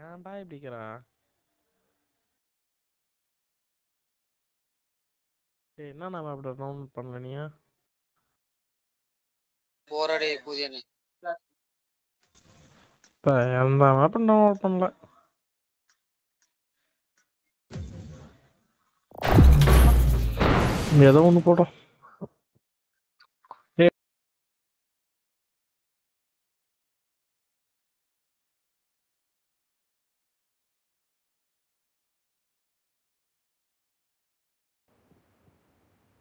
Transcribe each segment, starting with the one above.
ஏன்டா இப்படிக்கிறா டேய் என்ன நம்ம அப்படி டவுன்லோட் பண்ணல நீ? போராடி புதிய இப்ப எந்த மேப்பும் டவுன்லோட் பண்ணல? ஏதோ ஒண்ணு போட்டோம்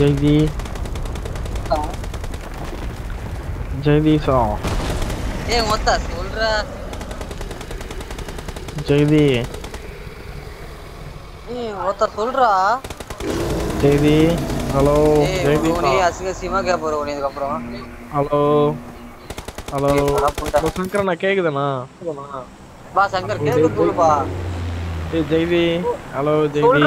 இறங்க தேவையா ஜெய்தி ஜெய்தி ஜெய்தி சா ஏய் மொத்தா சொல்றா. ஜெய்தி ஏய் மொத்தா சொல்றா. ஜெய்தி ஹலோ ஜெய்தி நீ அசிங்க அசிங்கமா கேப்ப உனி இதுக்கு அப்புறம் ஹலோ ஹலோ புண்டா. சங்கரண்ணா கேக்குதுண்ணா? பா சங்கர் கேக்கு தூளுப்பா ஏய் ஜெய்தி ஹலோ ஜெய்தி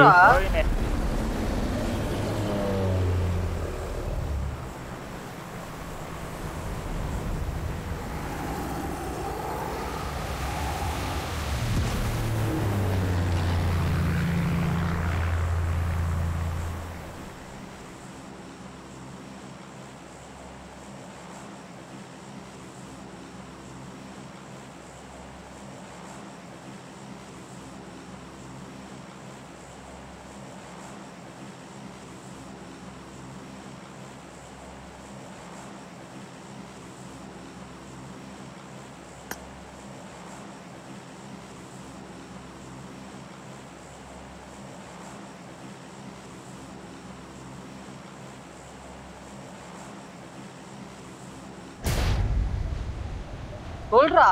சொல்றா?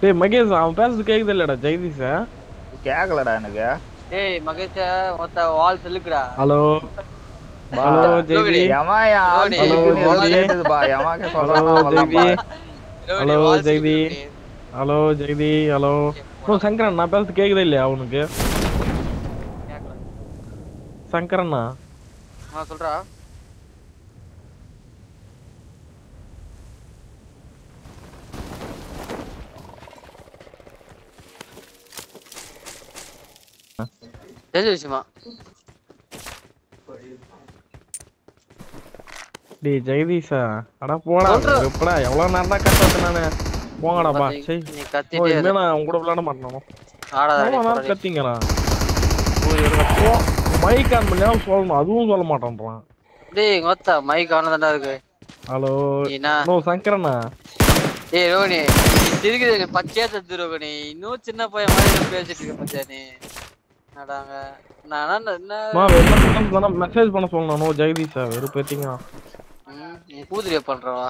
டேய் மகேஷ் அவன் பேசுறது கேக்குது இல்லடா ஜெய்தீஷா கேக்கலடா எனக்கு. ஏய் மகேஷ மொத்த வால் செல்லுக்குடா ஹலோ. ஹலோ ஜெய்தி எமாயா ரோடி. ஹலோ. கேட்டதுப்பா எமாக்க hello Jayati hello Jayati. Hello Jayati hello. ஓ சங்கரன் நான் பேசுறது கேக்குதா இல்லையா அவனுக்கு. சங்கரண்ணா? சொல்றா. தெரிஞ்ச விஷயமா டேய் ஜெகதீஷா அட போடா. எப்படா எவ்வளவு நேரம் தான் கத்துறது நானு? போங்கடாப்பா சரி. நீ கத்திட்டே இரு. நான் உங்க கூட விளையாட மாட்டேனோ? ஆடாத அடி, கத்திங்கிறான் மைக் ஆன் பண்ணியாலும் சொல்லணும். அதுவும் சொல்ல மாட்டேன்றான். டேய் மொத்த மைக் ஆனதாண்டா இருக்கு. ஹலோ நீ நோ சங்கரண்ணா. ஏய் ரோனி நீ திருக்குது நீ பச்சையா தத்து ரோனி இன்னும் சின்ன பையன் மாதிரி பேசிட்டு இருக்க பச்சையா நீ. மெசேஜ் பண்ண சொல்லணும் ஜெகதீஷா வெறுப்பேத்திங்க ம், நீ பூதிரியா பண்றவா?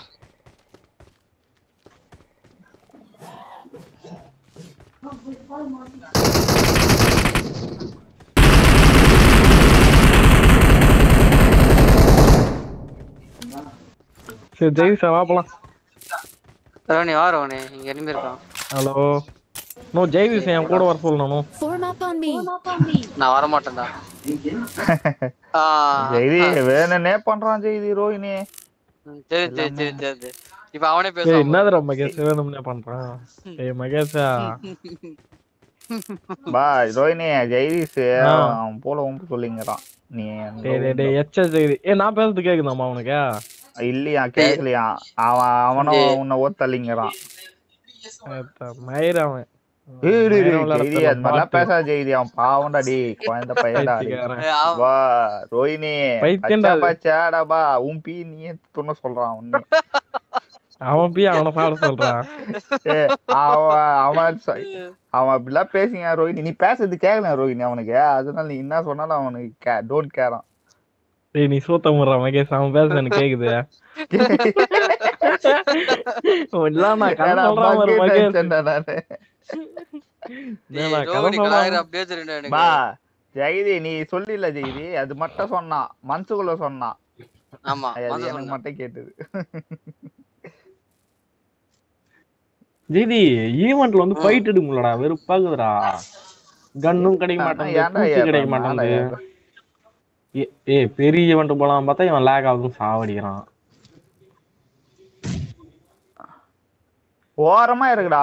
சரி ஜெகதீஷா வா போலாம். ரோனி வா ரோனி இங்க எனிமே இருக்கான். ஹலோ. நோ ஜெகதீஷ் என் கூட வர சொல்லணும் Form up on me. நான் வர மாட்டேன்டா ஆ, ஜெய்தி வேணும்னே பண்றான் ஜெய்தி ரோஹினி சரி சரி சரி சரி. இப்ப அவனே ஏய் பேசுவான். என்னதுடா மகேஷ் வேணும்னே பண்றான்? ஏய் மகேஷா. பா ரோஹினி ஜெய்தீஷ் ஆ. அவன் போல உம்பு சொல்லிங்கிறான். நீ டேய் டேய் டேய் எச்ச ஜெகதி ஏய் நான் பேசுறது கேக்குதாம்மா உனக்கு? இல்லையா கேட்கலையா அவன் அவனும். உன்னை ஓத்தலிங்கிறான் மயிர் அவன். ஜெய்தி அவன் பா சொல்றான் அவனு சாப்பிட சொல்றான் அவன் அவன் அப்படிலாம் பேசுங்க ரோஹினி நீ பேசுறது கேட்கல ரோஹினி அவனுக்கு அதனால நீ என்ன சொன்னாலும் அவனுக்கு டோன்ட் கேரான் டேய் நீ சூத்த முடுற மகேஷ் அவன் பேசுறது எனக்கு கேக்குது இல்ல நான் சொல்றான் மகேஷ் ஜெகதி நீ சொல்லில ஜெகதி. அது மட்டும் சொன்னான் மனசுக்குள்ள சொன்னான் ஆமா எனக்கு. மட்டும் கேட்டது. ஜெய்தி ஈவெண்ட்ல வந்து ஃபைட் எடுக்க முடியலடா வெறுப்பாகுதுடா கன்னும் கிடைக்க மாட்டேங்குது கிடைக்க? மாட்டேங்குது. ஏ- பெரிய ஈவெண்ட் போலாம் பார்த்தா இவன் லேக் ஆகுதுன்னு சாவடிக்கிறான். ஓரமா இருக்குடா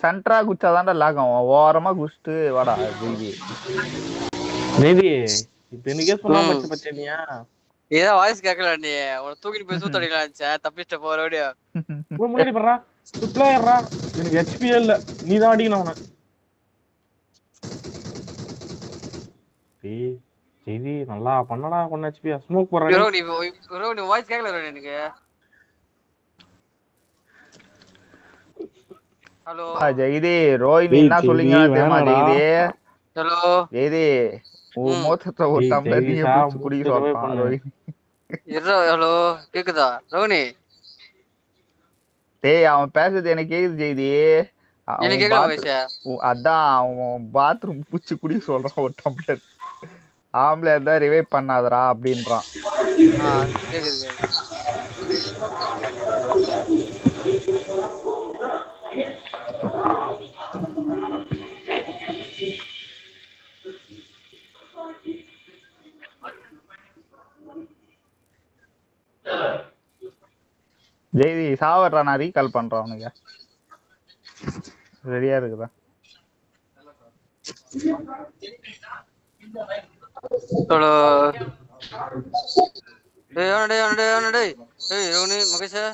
சென்டரா குச்சாதான்டா லாகம் ஓரமா குச்சிட்டு வாடா ஜெய்தி இப்ப எனக்கே ம். பச்சை பச்சைனியா ஏதோ வாய்ஸ் கேட்கல நீ. உன தூக்கிட்டு போய் சூத்த அடிக்கலாம் தப்பிச்சிட்ட போறோடியா போய் முன்னாடி பண்றா சுப்ளாயர்றா எனக்கு ஹெச்பியே இல்ல. நீ தான் அடிக்கணும் டேய் ஜெய்தி நல்லா பண்ணடா கொண்டு ஹெச்பியா ஸ்மோக் போடுறா. ரோகிணி வாய்ஸ் கேட்கல எனக்கு. ஹலோ. ஆ, ஜெகதி ரோஹினி என்ன சொல்லிங்க தெரியுமா. ஜெகதி? ஹலோ. ஜெயதி உன். மோத்தத்தை ஒரு டேய், டம்ளர் பிடிச்சு குடிக்க சொல்றான். ரோஹினி இருடா ஹலோ. கேக்குதா? ரோகிணி டேய் அவன் பேசுறது எனக்கு கேக்குது ஜெயதி அதான் அவன் பாத்ரூம் பூச்சி குடிக்க சொல்றான் ஒரு டம்ளர் ஆம்பளை இருந்தா ரிவைவ் பண்ணாதடா அப்படின்றான். ஜெயதி சாவட்றா நான் ரீகால் பண்றேன் அவனுக்கு. ரெடியா இருக்குதா? ஹலோ. டேய் அவன டேய் அவன டேய் அவன டேய். ஏய் ரோகிணி மகேஷா.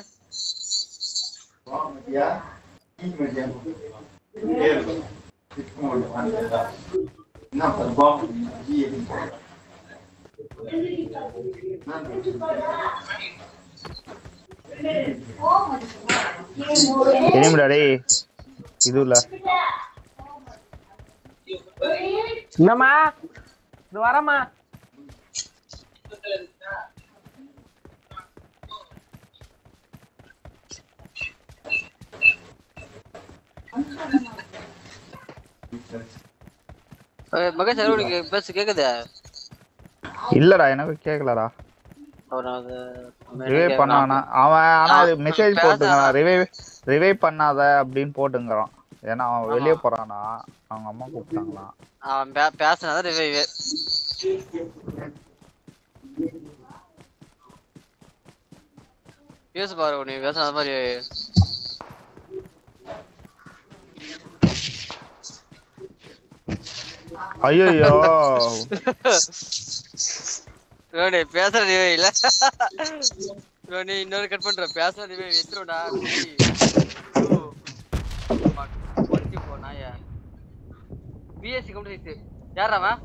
தெரியும்டா டேய்? இது இல்ல. என்னம்மா இது வரமா மகேஷ் ரோகிணி பேச கேக்குதா? இல்லடா எனக்கு கேக்கலடா. ரிவைவ் பண்ணானா? அவன் ஆனா அது மெசேஜ் போட்டுங்கிறான் ரிவைவ் ரிவைவ் பண்ணாத அப்படின்னு போட்டுங்கிறான். ஏன்னா அவன் வெளியே போறானா? அவங்க அம்மா கூப்பிட்டாங்களாம் அவன் பே- பேசினாதான் ரிவைவ் பேசு பாரு நீ பேசின மாதிரி. ஐயோ ரோனி பேசுற ரிவைவ் இல்ல. ரோனி இன்னொரு கட் பண்ற. பேசுற ரிவைவ் எத்துறோடா போ நாயா. பிஎஸ்சி கம்ப்ளீட் யாரா அவன்?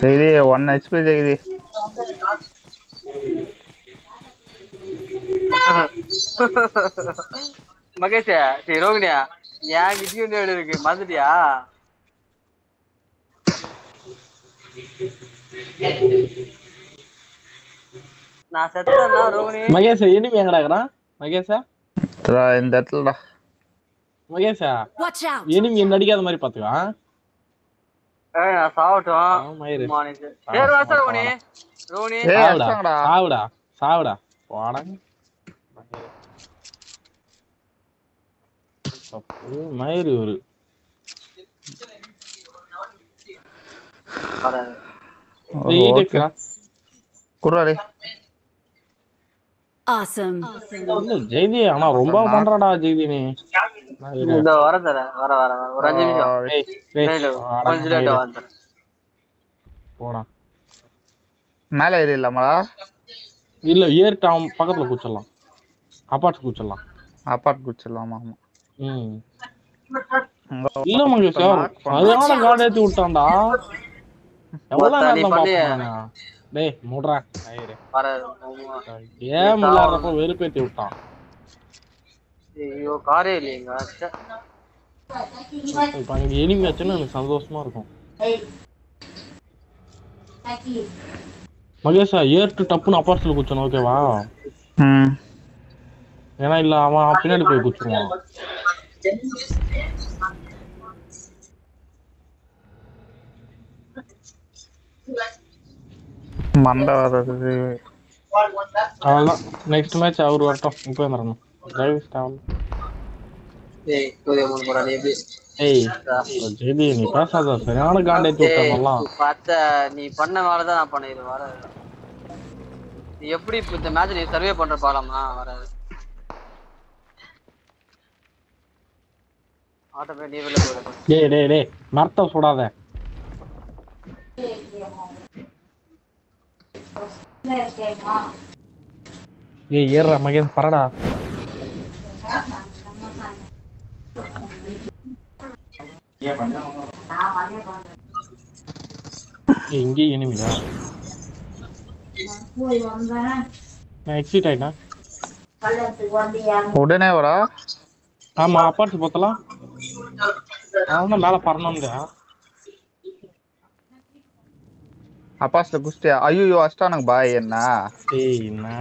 சரி ஒன் ஹெச்பி ஜெகதி மகேஷ் சரி ரோகிணியா என் கிட்டயும் இன்னும் இருக்கு மறந்துட்டியா? நான் செத்தேன்னா ரோகிணி. மகேஷ் எனிமி எங்கடா இருக்கிறான்? மகேஷா? இந்த இடத்துலடா. மகேஷா? Watch out! எனிமி என்ன அடிக்காத மாதிரி பாத்துக்கா ஏய், நான் சாவட்டும் மயிரு அம்மா, நீ சரி. சரி வாசா ரோகிணி ரோகிணி ஏய் சாவுடா சாவுடா சாவுடா. போடாங்க மயிறு ஒரு. இல்ல ஜெய்தி? ஆனா ரொம்ப பண்றடா ஜெய்தி நீ வர வர வர. ஒரு அஞ்சு நிமிஷம். கொஞ்சம் லேட்டா போடா. மேல ஏறி இல்லாமடா இல்ல ஏறிட்டு அவன் பக்கத்துல கூச்சிடலாம் அப்பாட்டு கூச்சிடலாம் அப்பார்ட் குச்சிடலாமா ஆமா ம். இல்ல பண்ணு. அதனால கார்டு ஏத்தி விட்டான்டா. எவ்வளவு நேரம்? பாப்பானா டேய் மூடுறா. ஆயிரு வர கேம் விளையாடுறப்ப வெறுப்பேத்தி விட்டான். ஐயோ காரே இல்லையங்க. இப்ப அங்க எனிமி ஆச்சுன்னா எனக்கு சந்தோஷமா இருக்கும். மகேஷா ஏற்று டப்புன்னு அப்பார்ட்ல குச்சணும் ஓகேவா? ம். ஏன்னா இல்ல அவன் பின்னாடி போய் குச்சிருவான் மண்டை வர்றது அவ்வளவுதான். நெக்ஸ்ட் மேட்ச் அவர் வரட்டும். இப்போ வந்துடணும். டிரைவ் ஸ்டாவல் டேய் சூரிய மூணு போடா நீ எப்படி? ஏய் நீ பேசாத சரியான விட்டானெல்லாம் நீ பார்த்த நீ பண்ண வேலை தான் நான் பண்ணிடுவேன் வர நீ எப்படி இந்த மேட்ச் நீ சர்வே பண்ற பாலாமா வர ஆட்டோ போய் நீ வெளில போயிட டேய் டேய் டேய் மரத்தை சுடாத. ஏய் ஏறுறா மகேஷ் பரடா. நான் எக்ஸிட் ஆயிட்டேன் உடனே வரா? ஆமா அப்பார்ட்ஸ் பார்த்தலாம் அவன் தான் மேல பறணுங்க அப்பாஸ்ல குஸ்டியா ஐயோ அஷ்டானுங்க பாய் என்ன?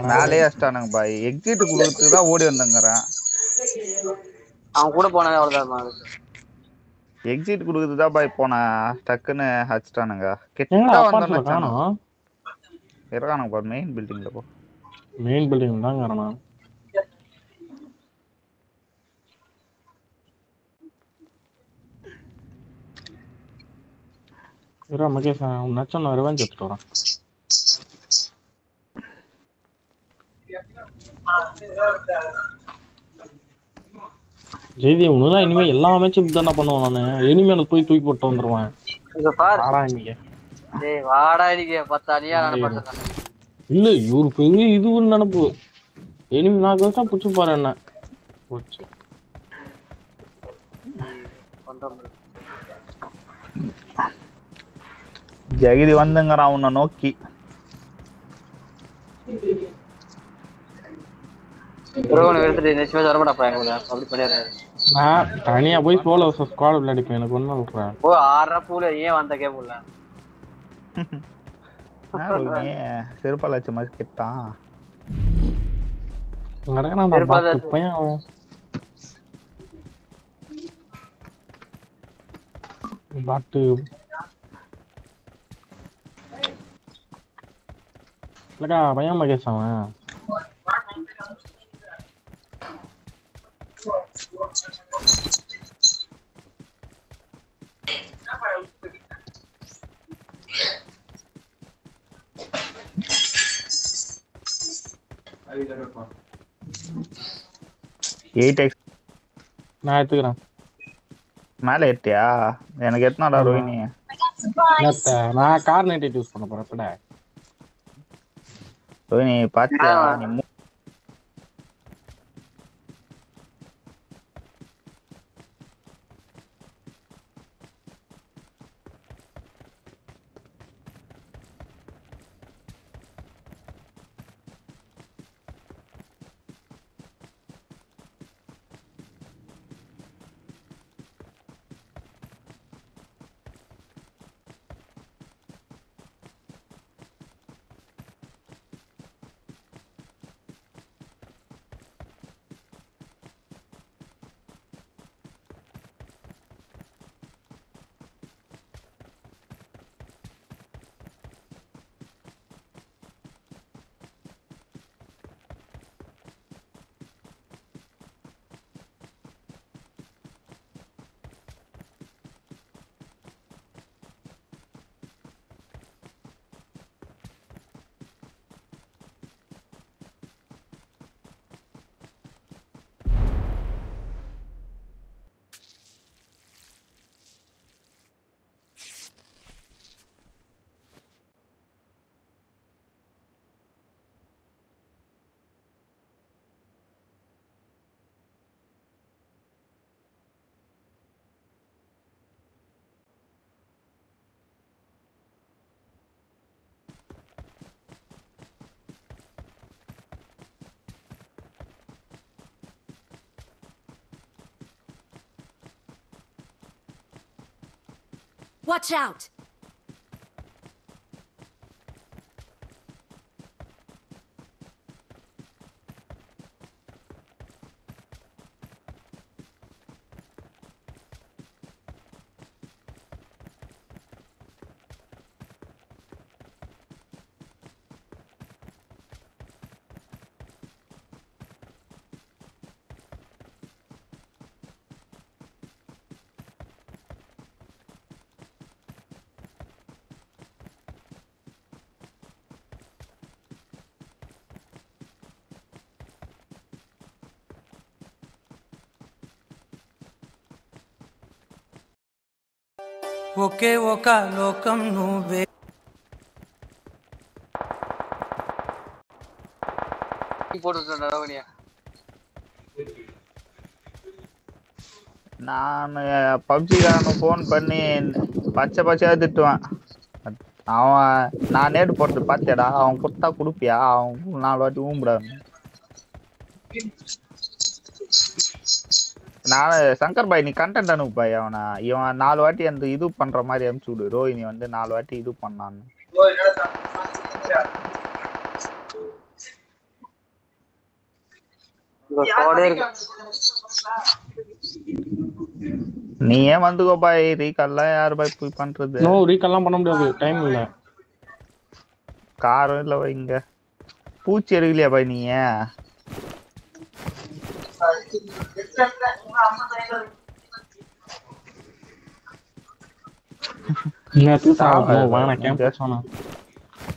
மேலே அஷ்டானுங்க பாய். எக்ஸிட் கொடுத்துட்டு தான் ஓடி வந்தங்கிறேன். அவன் கூட போனதே அவ்வளவுதான் எக்ஸிட் கொடுக்குறது தான் பாய் போனேன் டக்குன்னு அடிச்சிட்டானுங்க. கிட்ட காணோம் இருக்கானுங்க பாரு மெயின் பில்டிங்ல போ. மெயின் பில்டிங் தான் காரணம் இரா மகேஷ் உன் நச்சம் நான் ரிவெஞ்ச் எடுத்துட்டு வரேன். ஜெய்தி உனதான் இனிமே எல்லா மேட்சும் இப்படி பண்ணுவேன் நானு. இனிமேல போய் தூக்கி போட்டு வந்துருவேன். இன்னைக்கு டேய் வாடா இடிக்க பத்து அணியா நான் பண்றேன் இல்ல இவரு பெரிய இது ஒரு நினப்பு இனிமே நான் கஷ்டா புடிச்சு பாரு என்ன. போச்சு பண்றேன் ஜெகதி வந்துங்கிறான் உன்னை நோக்கி. துரோகனை எடுத்துட்டு நெக்ஸ்ட் மேட்ச் வரமாட்டா அப்படி பண்ணிடுறாரு. நான் தனியா போய் சோலோ ஸ்குவாட் விளையாடிப்பேன் எனக்கு ஒன்றும் விட்றேன் ஓ ஆறரை பூல ஏன் வந்த கேம் உள்ள? செருப்பால் வச்ச மாதிரி கிட்டான் பாட்டு. இல்லக்கா பையன் மகேஷ் அவன் எயிட் எக்ஸ் நான் எடுத்துக்கிறேன். மேலே ஏட்டியா எனக்கு எத்தனாடா ரோஹினி? நான் கார் நைட் யூஸ் பண்ண போறேன் ரோஹினி பாத்தியா? Watch out! ఒకే ఒక లోకం నువ్వే போட்டு ரோகிணியா நான் பப்ஜிக்காரனு ஃபோன் பண்ணி பச்சை பச்சையா திட்டுவேன் அவன் நான் நேட்டு போட்டு பாத்தியாடா அவன் கொடுத்தா கொடுப்பியா அவன் நாலு வாட்டி ஊம்பிடாது நான் சங்கர் பாய் நீ கண்டென்ட் அனுப்பு பாய் அவனை. இவன் நாலு வாட்டி அந்த இது பண்ற மாதிரி அனுப்பிச்சு விடு. ரோஹினி வந்து நாலு வாட்டி இது பண்ணான்னு. நீ ஏன் வந்துக்கோ பாய்? ரீகால்லாம் யாரு பாய் போய் பண்றது? நோ ரீகால்லாம் பண்ண முடியாது. டைம் இல்ல. காரம் இல்ல பாய் இங்க. பூச்சி எடுக்கலையா பாய் நீ. வாங்க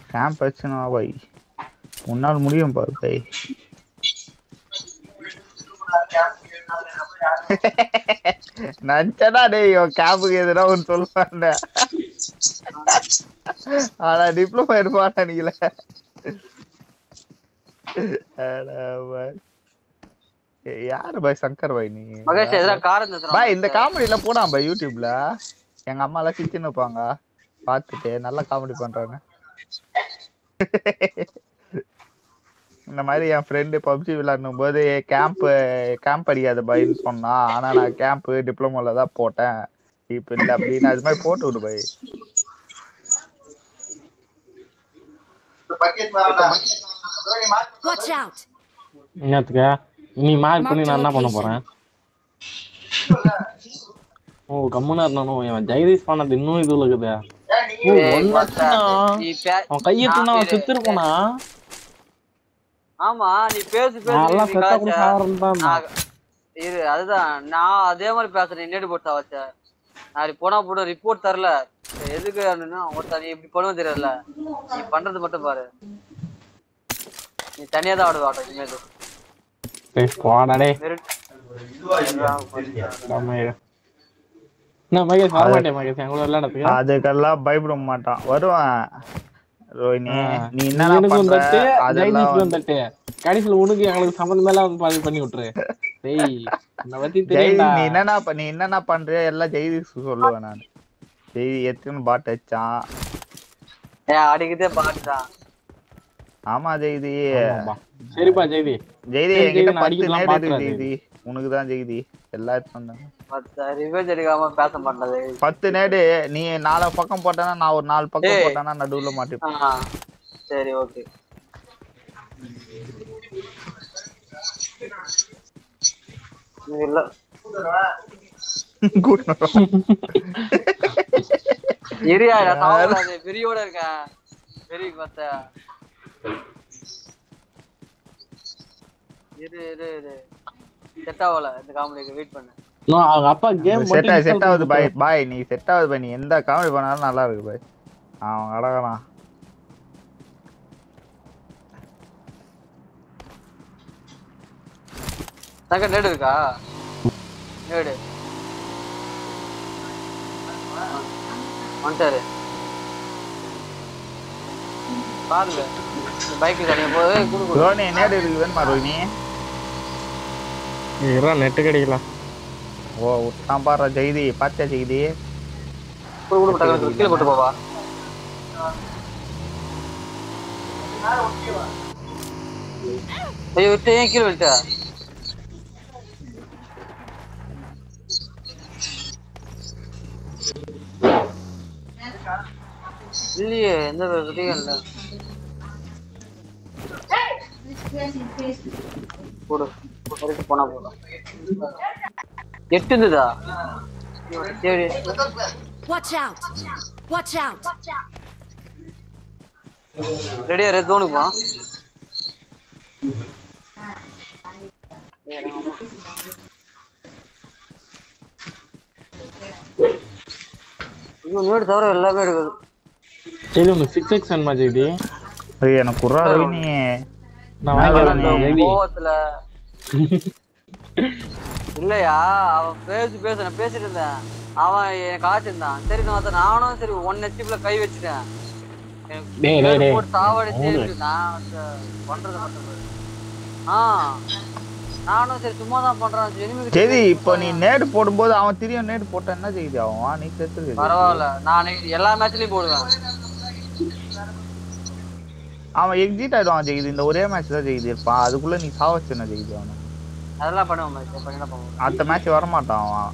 கேம்ப் வச்சுனா பாய் உன்னால் முடியும் பாரு பாய் நினச்சடா டேய் இவன் கேம்புக்கு எதுனா ஒன்று சொல்லுவான்டா ஆனா டிப்ளமா இருப்பான் நீங்கள யாரு பாய் சங்கர் பாய் நீ? மகேஷ் எதனா கார் இருந்ததுனா பாய் இந்த காமெடி எல்லாம் போடாம பாய் யூடியூப்ல எங்க அம்மா எல்லாம் சிரிச்சுன்னு இருப்பாங்க பார்த்துட்டு நல்லா காமெடி பண்றாங்க. இந்த மாதிரி என் ஃப்ரெண்டு பப்ஜி விளையாடும் போது கேம்ப் கேம்ப் அடிக்காத பைன்னு சொன்னான் ஆனா நான் கேம்ப் டிப்ளமோல தான் போட்டேன். இப்ப இல்ல அப்படின்னு அது மாதிரி போட்டு விடு பை Watch out! என்னத்துக்கு? நீ மார்க் பண்ணி நான் என்ன பண்ண போறேன்? ஓ கம்முனா இருந்தானோ இவன் ஜெகதீஷ் பண்ணது இன்னும் இது இருக்குதா அவன் கையை தூணா அவன் செத்து இருப்பானா ஆமா நீ பேசு பேசு இரு அதுதான். நான் அதே மாதிரி பேசுறேன் நேடு போட்டு வச்ச. நான் போனா போட ரிப்போர்ட் தரல. எதுக்கு ஒருத்தன் நீ இப்படி பண்ணுவ தெரியல. நீ பண்றது மட்டும் பாரு. நீ தனியா தான் ஆடுவ ஆட்டம் இனிமேல் போடா அதுக்கெல்லாம் பயப்பட மாட்டான். வருவான். ரோஹினி. நீ என்ன பண்ற? அதெல்லாம் உனக்கு எங்களுக்கு சம்மந்தம் மேல வந்து பாதி பண்ணி விட்டுரு. டேய் நீ என்னன்னா நீ என்னன்னா பண்ற எல்லாம் ஜெய்தீஷ் சொல்லுவேன் நான். ஜெய் எத்தனை பாட் வச்சான் ஏன் அடிக்கிறதே பாட்டு தான் ஆமா ஜெய்தி. சரிப்பா ஜெய்தி. ஜெய்தி சரி, என்கிட்ட பத்து நேரம் ஜெய்தி. உனக்கு தான் ஜெய்தி எல்லாரும் சொன்னாங்க பேச மாட்டது பத்து நேடு நீ நாலு பக்கம் போட்டனா நான் ஒரு நாலு பக்கம் ஏய். போட்டேன்னா நடுவுல மாட்டிப்பேன் ஆ சரி ஓகே. இல்ல. இரியா நான் சாப்பிடாது பெரியோட இருக்கேன். பெரிய மத்த இரு இரு இரு. செட் ஆகல இந்த காமெடிக்கு வெயிட் பண்ணு. நான் அவங்க அப்பா கேம் செட் ஆகுது செட் ஆகுது பாய் பாய் நீ செட் ஆகுது பாய் நீ எந்த காமெடி பண்ணாலும் நல்லா இருக்கு பாய் அவன் அழகலாம் தங்க நேடு இருக்கா? நேடு வந்துட்டாரு. பாருங்க. பைக்கு தனியா போது குடு குடு. ரோனி நேடு இருக்கு வேணுமா ரோஹினி நெட்டு கிடைக்கலாம் ஓ விட்டான் பாரு ஜெய்தி பாத்தியா ஜெய்தி குடு குடு டக்கு கீழே போட்டு போவா. ஐயோ விட்டு ஏன் கீழே விட்ட? இல்லையே எந்த விதையும் இல்ல. போடு. வரைக்கும் போனா போதும். எட்டு இருந்ததா? சரி. Watch out! Watch out! ரெடியா ரெட் ஜோனுக்கு வா. தவிர எல்லாமே இருக்குது சரி உனக்கு சிக்ஸ் எக்ஸ் அன்மா எனக்கு குர்ரா நான் வாங்கி கோவத்துல இல்லையா? அவன் பேசி பேச நான் பேசிட்டு இருந்தேன். அவன் எனக்கு ஆச்சிருந்தான் சரி நான் நானும் சரி ஒன் ஹெச்பில கை வச்சுட்டேன். சாவடிச்சு. நான் பண்றது மட்டும். ஆ. நானும் சரி சும்மா தான் பண்றேன். சரி இப்போ நீ நேடு போடும்போது அவன் திரியும் நேடு போட்டா என்ன செய்யுது அவன் நீ செத்துருக்கு பரவாயில்ல. நான் எல்லா மேட்ச்லயும் போடுவேன். அவன் எக்ஸிட் ஆயிடுவான் ஜெயிது இந்த ஒரே மேட்ச் தான் ஜெயிது இருப்பான். அதுக்குள்ள நீ சாவச்சு என்ன ஜெயிது அவனை. அதெல்லாம் பண்ணுவேன் match. பண்ணினா பண்ணுவேன் அடுத்த மேட்ச் வரமாட்டான் அவன்.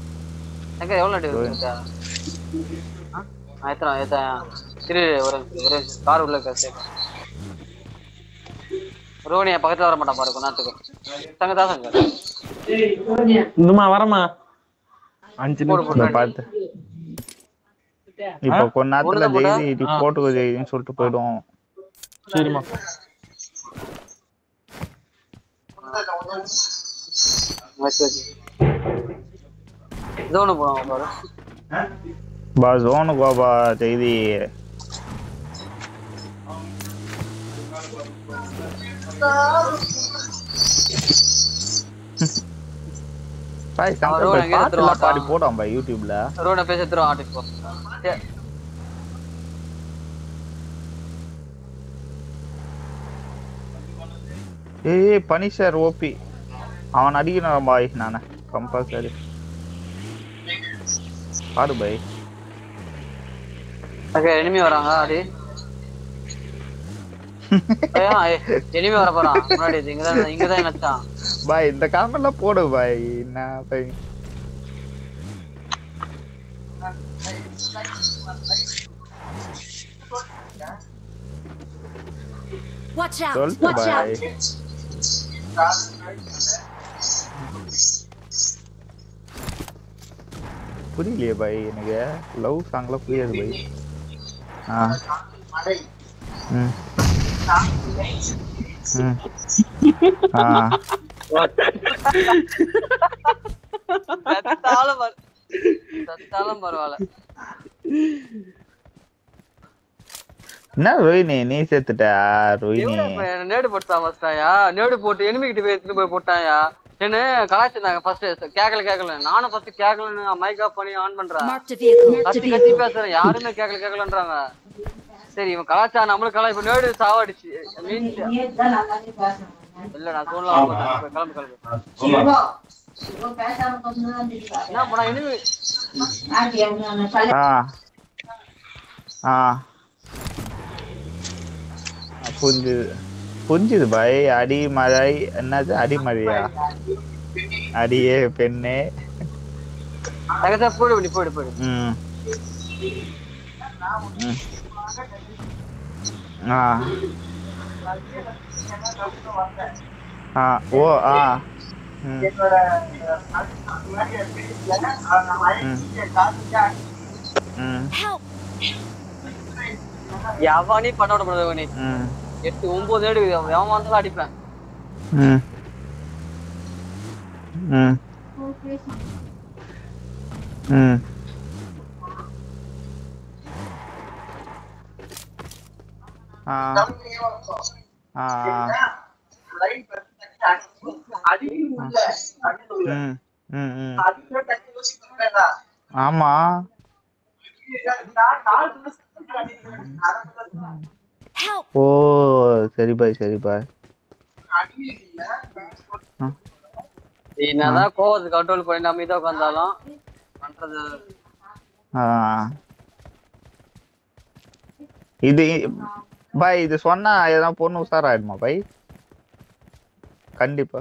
எங்க எவ்வளவு நேரம் இருக்கு? எத்தனை எத்தனை இரு ஒரு ஒரு கார் உள்ள சேர்க்க ரோனி பக்கத்துல வர மாட்டான் பாரு கொஞ்ச நேரத்துக்கு. சங்க தான் சங்க இந்தமா வரமா அஞ்சு நிமிஷம். பார்த்து இப்போ கொஞ்ச நேரத்துல? ஜெயிது இது போட்டுக்கோ ஜெயிதுன்னு சொல்லிட்டு போயிடும் சரிம்மா. வச்சு வச்சு ஜோனு போனோம் பாரு பா ஜோனுக்கு வாபா ஜெயிதி பாய் அவன் சங்கர் road பாய் எங்கேயோ பாட்டுலாம் எடுத்துட்டு பாடி வாட்டான். போடான் பாய் யூடியூப்ல ரோனை பேச எடுத்துரும் ஆட்டுக்கு போ சரி. ஏய் பனிஷர் ஓபி அவன் அடிக்கணும் பாய். நானே. கம்பல்சரி பாடு பாய். ஓகே எனிமி வராங்க. அடி. எனிமி வர போறான். முன்னாடி இங்கதான் இங்கதான் நச்சான் பாய் இந்த காமெண்ட்லாம் போடு பாய். என்ன பாய்? Watch out! சொல்லிட்டு Watch பாய். out! புரியலையே பாய் எனக்கு லவ் சாங்லாம் புரியாது பாய். ஆ. ம். ம். ஆ. சத்தாலும் பர- சத்தாலும் பரவாயில்ல. என்ன ரோஹினி நீ சேர்த்துட்ட ரோஹினி? நேடு போட்டான் நேடு போட்டு enemy கிட்ட போய் எடுத்துட்டு போய் போட்டாயா? என்ன கலாச்சிருந்தாங்க ஃபர்ஸ்ட் கேக்கல கேக்கல. நானும் ஃபர்ஸ்ட் கேக்கலன்னு மைக் ஆஃப் பண்ணி ஆன் பண்றேன். கத்தி கத்தி பேசுறேன். யாருமே கேக்கல கேக்கலன்றாங்க. சரி இவன் கலாச்சா நம்மளும் கலா இப்ப நேடு சாவடிச்சு. மீன்ஸ் இல்ல நான் சொல்லலாம் கிளம்பு கிளம்பு. என்ன பண்ணா ஆ. ஆ புரிஞ்சுது. புரிஞ்சுது. பாய் அடி மழை என்னது? அடிமழையா அடியே பெண்ணே. நீ போயிடு போயிடு ம். ஆ. ஆ ஓ ஆ! எவனே பண்ண விட முடியாது நீ ம். எட்டு ஒன்பது நேடு எவன் வந்தாலும் அடிப்பேன். ம். ம். ம். ஆ. ஆ. ம். ம் ம். ஆமா! ஓ சரி பாய் சரி பாய். என்னதான் கோவத்தை கண்ட்ரோல் பண்ணி அமைதியா உட்காந்தாலும் பண்றது. இது பாய் இது சொன்னா எதனா பொண்ணு உஷாராயிடுமா பாய்? கண்டிப்பா.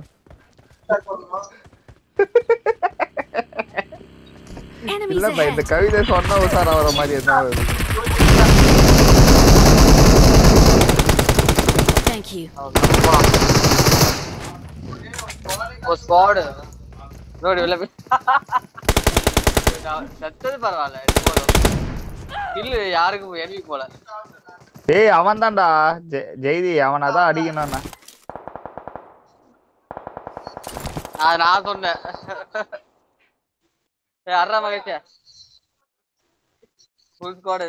இல்ல பாய் இந்த! கவிதை சொன்னா உஷாராகிற மாதிரி என்ன ஒரு ஸ்குவாடு ரோடு வெளில போய். செத்தது பரவாயில்ல இல்ல யாருக்கும் எனிமி போல. ஏய் அவன் தான்டா ஜெய்தி அவனை தான் அடிக்கணும்னா. அது நான் சொன்னேன். அறா மகேஷ். ஃபுல் ஸ்குவாடு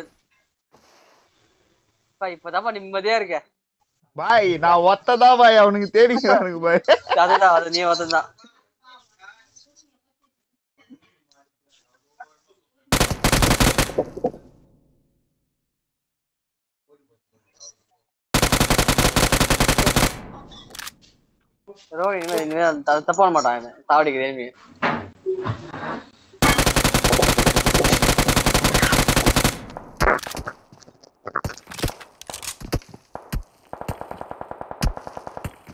இப்பதான்ப்பா நிம்மதியா இருக்க பாய் நான் ஒத்ததான் பாய். அவனுக்கு தேடிக்கிறானுங்க பாய். அதுதான் அது நீ மட்டும்தான் ரோடு இனிமே இனிமே த- மாட்டான் தாவடிக்கிறேன்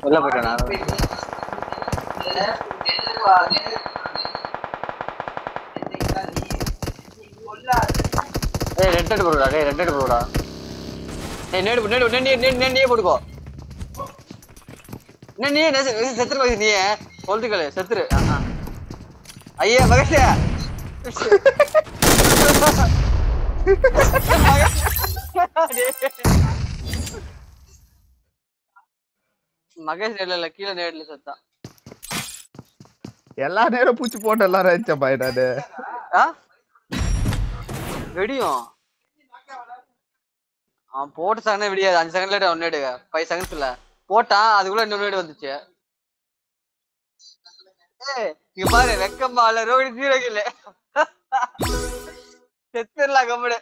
உள்ள போயிட்டேன் நான். ஏய் ரெட் ஹெட் போடுடா டேய் ரெட் ஹெட் போடுடா. ஏய் நேடு நேடு நேடு நேடு நேடு போட்டுக்கோ. நீ நீ செத்துரு மகேஷ் நீ சொல்லுங்களே செத்துரு. ஐயா மகேஷ். மகேஷ். இல்ல இல்ல கீழே நேடுல செத்தான் எல்லா நேரம் பூச்சி போட்டு எல்லாரும் அடிச்சேன் பாய் நானு. வெடியும். அவன் போட்ட செகண்ட் விடியாது. அஞ்சு செகண்ட்ல ஒன்னு எடு ஃபைவ் செகண்ட்ஸ் இல்ல. போட்டான் அதுக்குள்ள இன்னொரு வந்துச்சு. இங்க பாரு வெக்கம் பால ரோடி ஜீரோ கில்ல செத்துடலாம் கம்முடு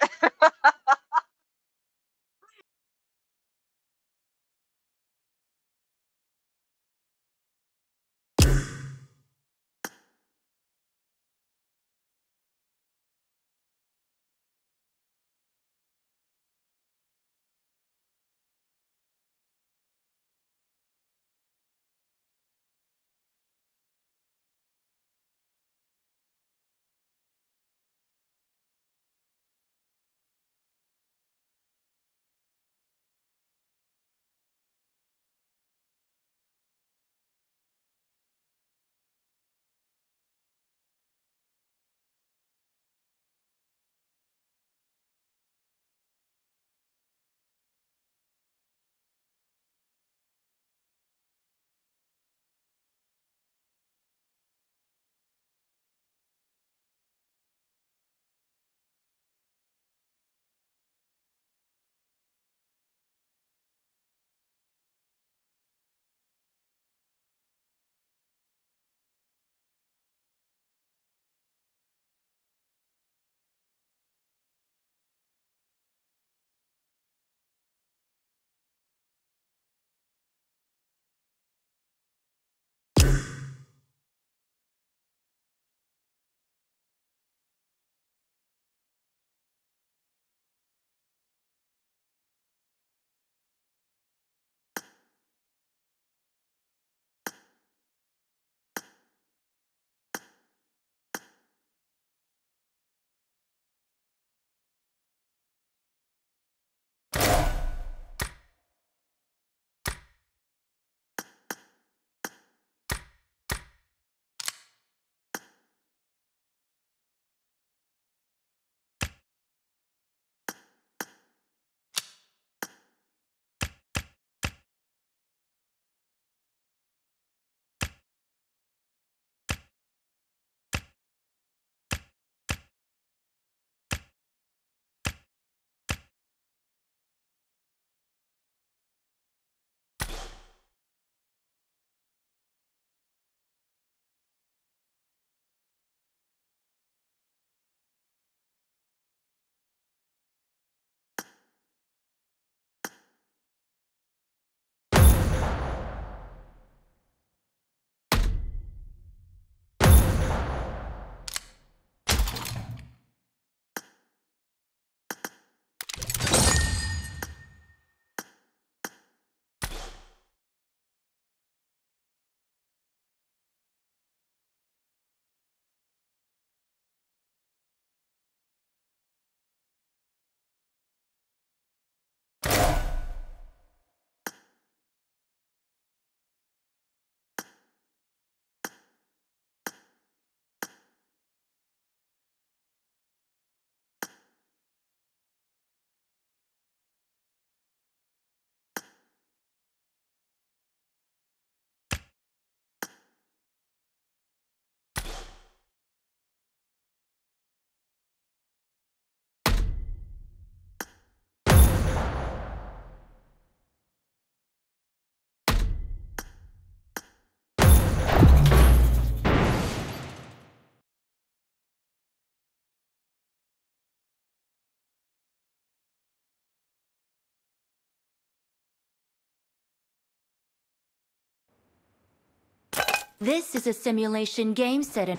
This is a simulation game set in.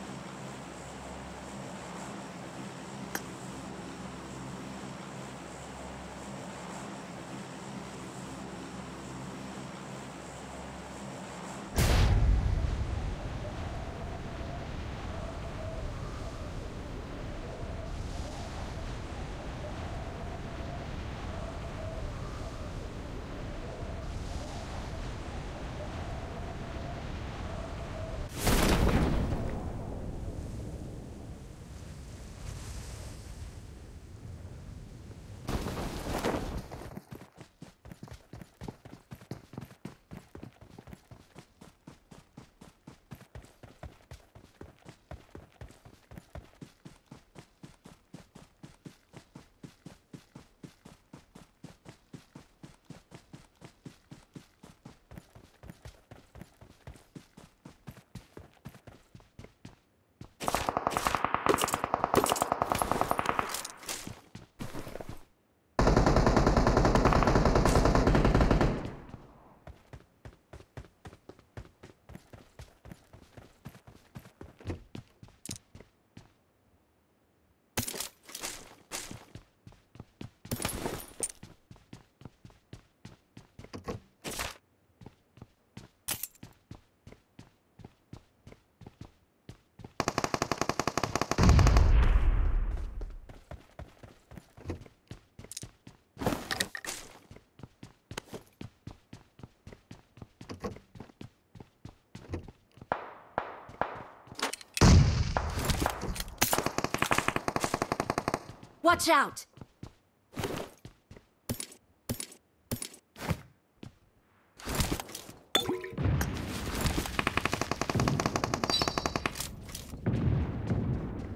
Watch out!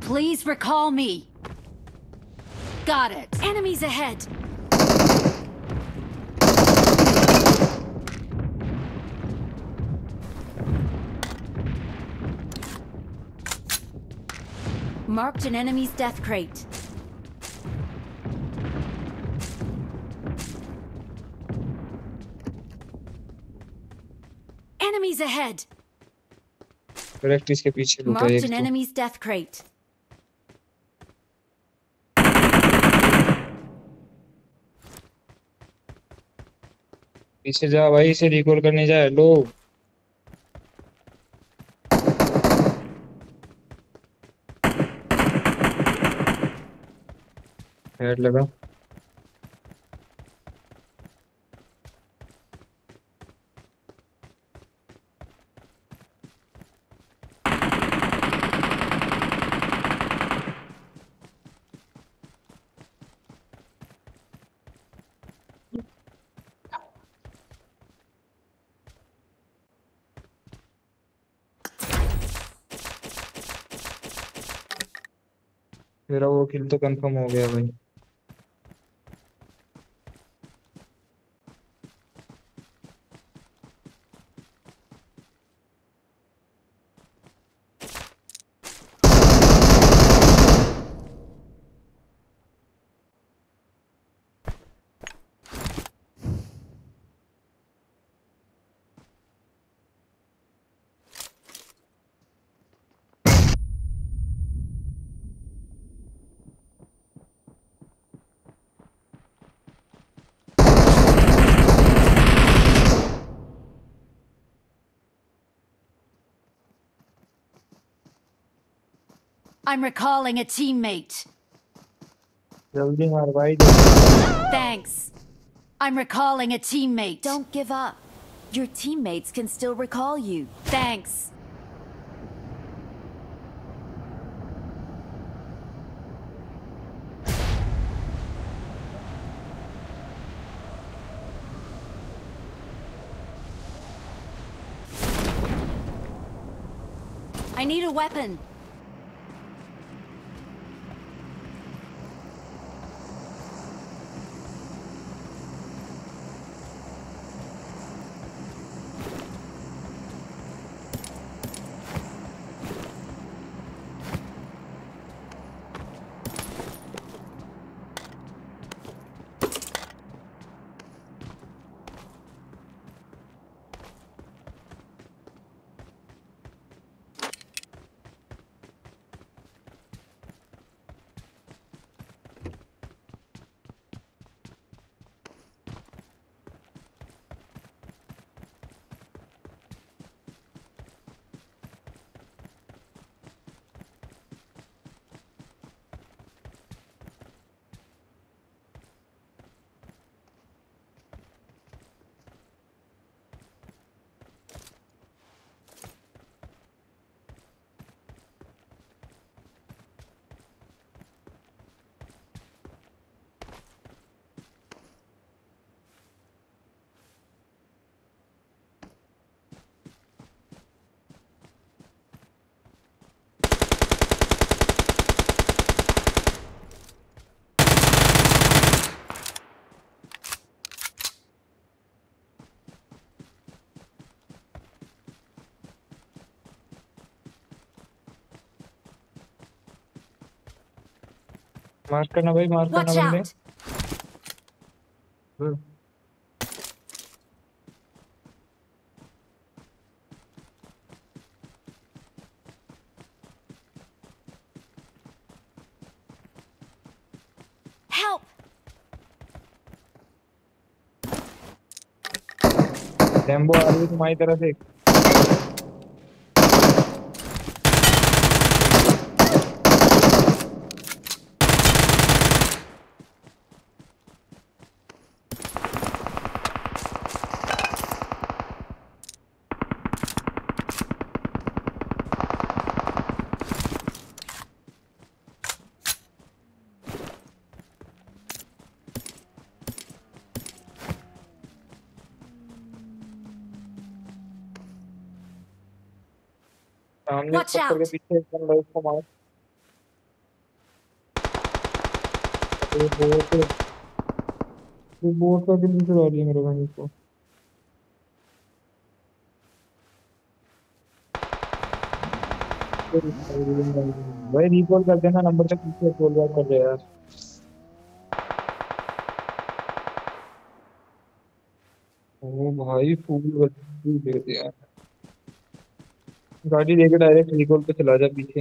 Please recall me. Got it. Enemies ahead. Marked an enemy's death crate. Enemies ahead. Correct इसके पीछे Marked एक an तो enemy's death crate. पीछे जा भाई इसे रिकॉल करने जा लो हेड लगा किल तो कंफर्म हो गया भाई। I'm recalling a teammate. Thanks. I'm recalling a teammate. Don't give up. Your teammates can still recall you. Thanks. I need a weapon. मार करना भाई मार करना बंदे। रेम्बो हम्म। आ रही है तुम्हारी तरफ़ से। सामने Watch के out. पीछे एकदम भाई उसको मार ये बोट ये बोट का दिल चुरा लिया मेरे भाई को भाई रिकॉल कर देना नंबर से पीछे कॉल बैक कर दे यार ओ भाई फूल बत्ती दे दिया गाड़ी लेके डायरेक्ट रिकॉल पे चला जा पीछे।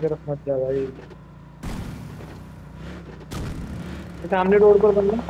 की तरफ़ मत जा भाई। सामने रोड पर बंदा।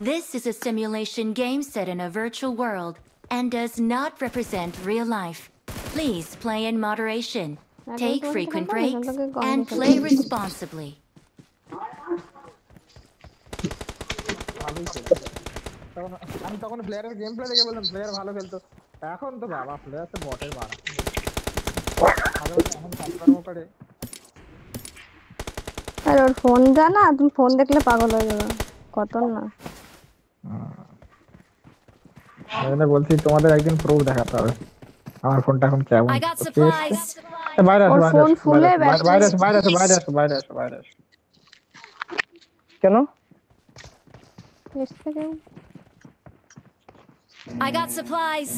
This is a simulation game set in a virtual world and does not represent real life. Please play in moderation. Take frequent breaks and play responsibly. তখন আমি তখন প্লেয়ারের গেম প্লে দেখে বললাম প্লেয়ার ভালো খেলতো এখন তো বাবা প্লেয়ার তো বটের বাড়া ভালো এখন কাজকর্ম করে আর ওর ফোন জানা তুমি ফোন দেখলে পাগল হয়ে যাবে কত না এই জন্য বলছি তোমাদের একদিন প্রুফ দেখাতে হবে আমার ফোনটা এখন কেমন I got Okay? supplies. এ, বাইরে আসো ওর বাইরে ফোন আসো, ফুলে বাইরে আসো, বাইরে আসো battery বাইরে আসো বাইরে আসো বাইরে আসো বাইরে আসো কেন এস থেকে I got supplies.